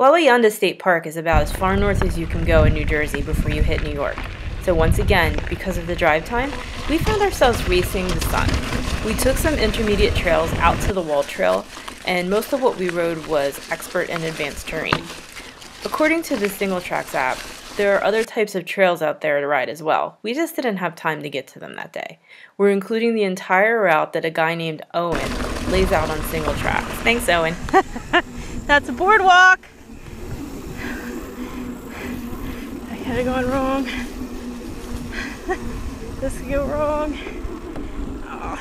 Wawayanda State Park is about as far north as you can go in New Jersey before you hit New York. So once again, because of the drive time, we found ourselves racing the sun. We took some intermediate trails out to the wall trail, and most of what we rode was expert and advanced terrain. According to the Single Singletracks app, there are other types of trails out there to ride as well. We just didn't have time to get to them that day. We're including the entire route that a guy named Owen lays out on Single Singletracks. Thanks, Owen. That's a boardwalk. Got it going wrong. this could go wrong. Oh.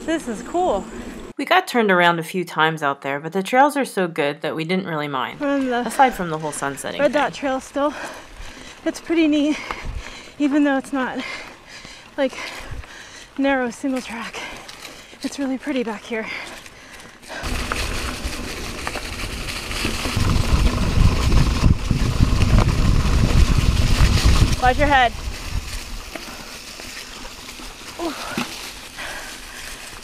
This is cool. We got turned around a few times out there, but the trails are so good that we didn't really mind. The aside from the whole sunsetting. Red Dot Trail still. It's pretty neat, even though it's not like narrow single track. It's really pretty back here. Watch your head. Ooh.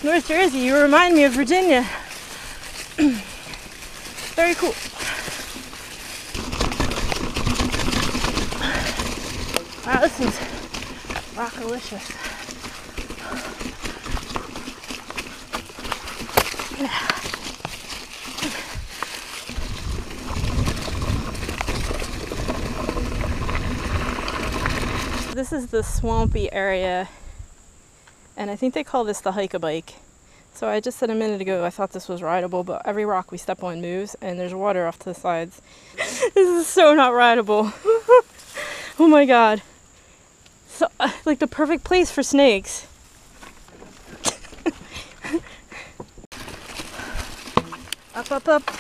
North Jersey, you remind me of Virginia. Very cool. Wow, this is rockalicious. This is the swampy area, and I think they call this the hike a bike. So I just said a minute ago I thought this was rideable, but every rock we step on moves, and there's water off to the sides. this is so not rideable. oh my god. So, uh, like the perfect place for snakes. up, up, up.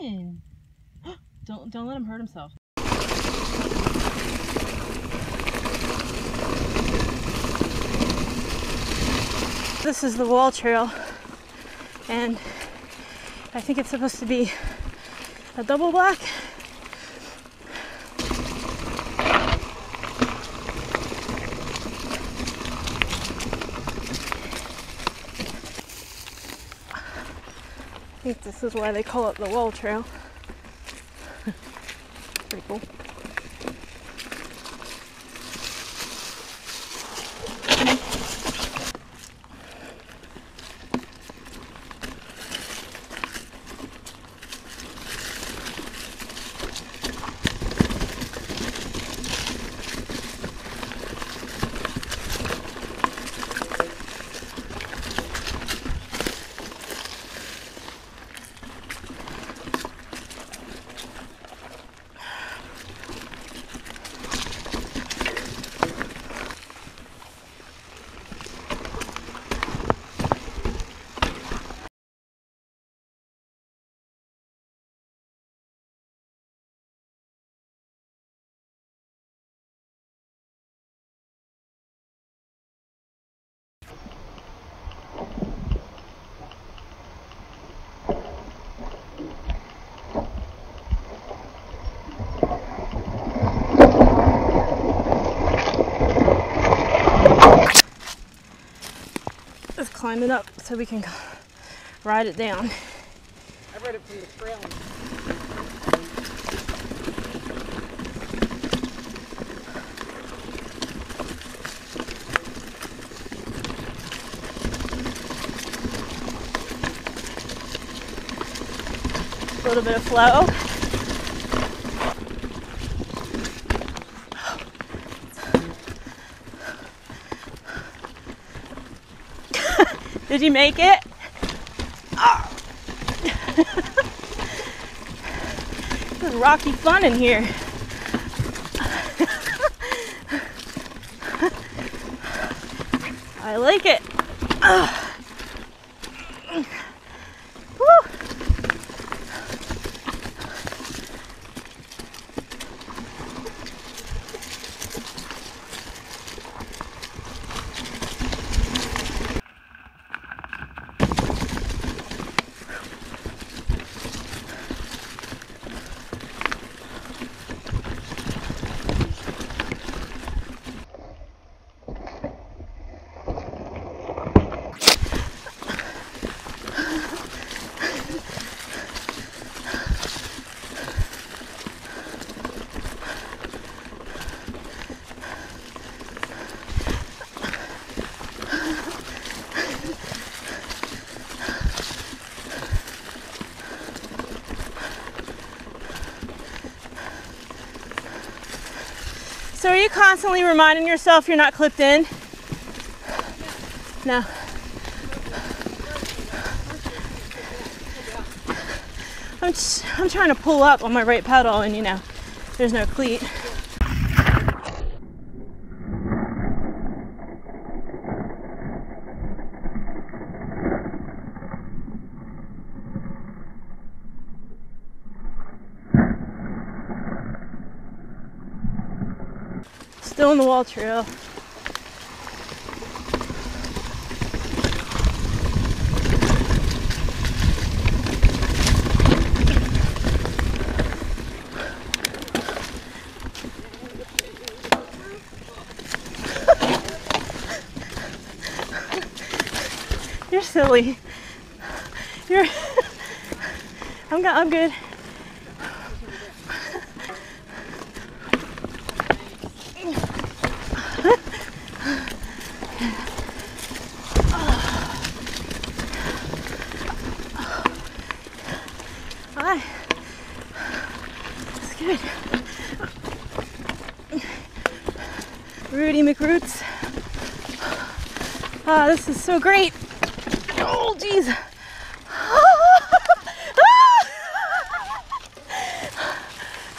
Doing? don't don't let him hurt himself. This is the wall trail, and I think it's supposed to be a double black. This is why they call it the wall trail. Pretty cool. Climb it up so we can ride it down. I rode it from the trail. A little bit of flow. Did you make it? Oh. this is rocky fun in here. I like it. So you constantly reminding yourself you're not clipped in? No. I'm just, I'm trying to pull up on my right pedal and you know, there's no cleat. Still in the wall trail. You're silly. You're. I'm, go- I'm good. It's good. Rudy McRoots. Ah, this is so great. Oh, jeez.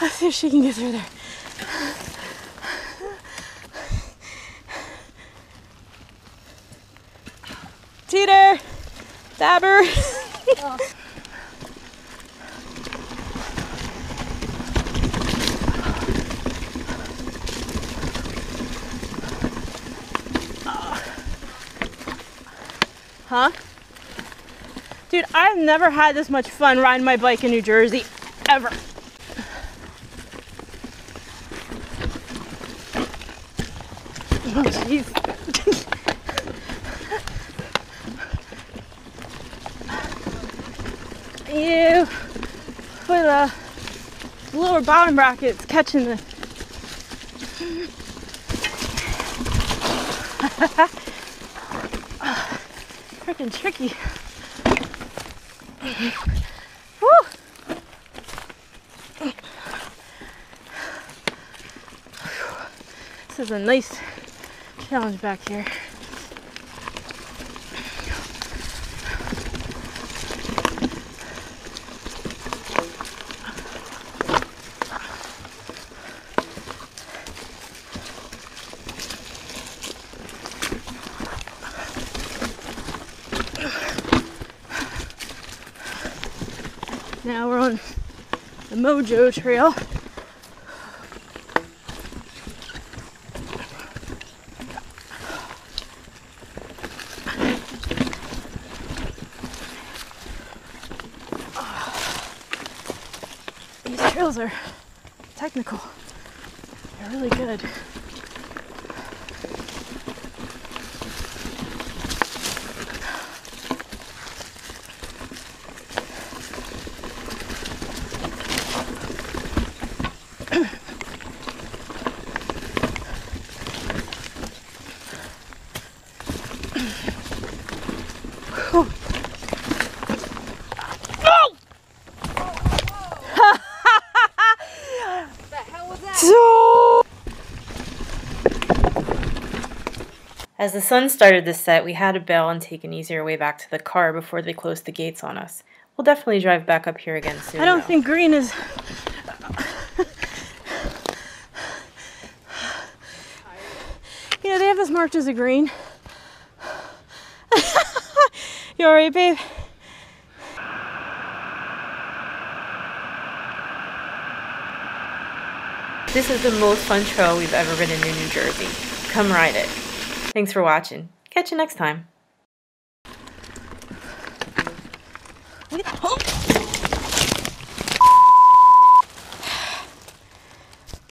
Let's see if she can get through there. Dabber! Huh? Dude, I've never had this much fun riding my bike in New Jersey. Ever. Oh, jeez. you for the lower bottom brackets catching the freaking tricky. Woo! This is a nice challenge back here. Now we're on the Mojo Trail. These trails are technical. They're really good. The that? So As the sun started to set, we had to bail and take an easier way back to the car before they closed the gates on us. We'll definitely drive back up here again soon. I don't though. think green is. you know, they have this marked as a green. You alright, babe? This is the most fun trail we've ever ridden in New Jersey. Come ride it. Thanks for watching. Catch you next time.